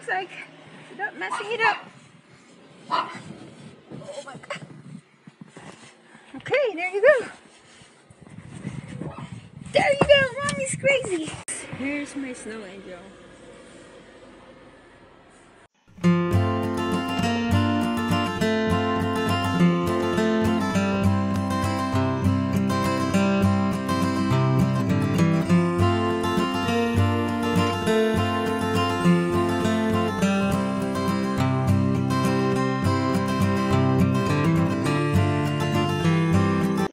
looks like. Without messing it up. Oh my god. Okay, there you go. There you go, mommy's crazy. Here's my snow angel.